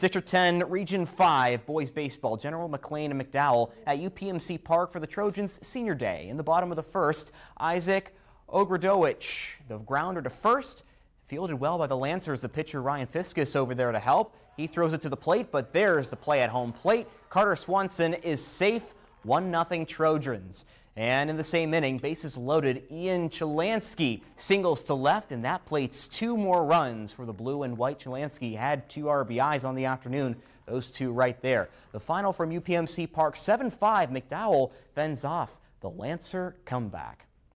District 10, Region 5, boys baseball. General McLane and McDowell at UPMC Park for the Trojans Senior Day. In the bottom of the first, Isaac Ogradowicz, the grounder to first, fielded well by the Lancers. The pitcher Ryan Fiskus over there to help. He throws it to the plate, but there's the play at home plate. Carter Swanson is safe. 1-0 Trojans. And in the same inning, bases loaded, Ian Chalansky singles to left, and that plates two more runs for the blue and white. Chalansky had two RBIs on the afternoon, those two right there. The final from UPMC Park 7 5, McDowell fends off the Lancer comeback.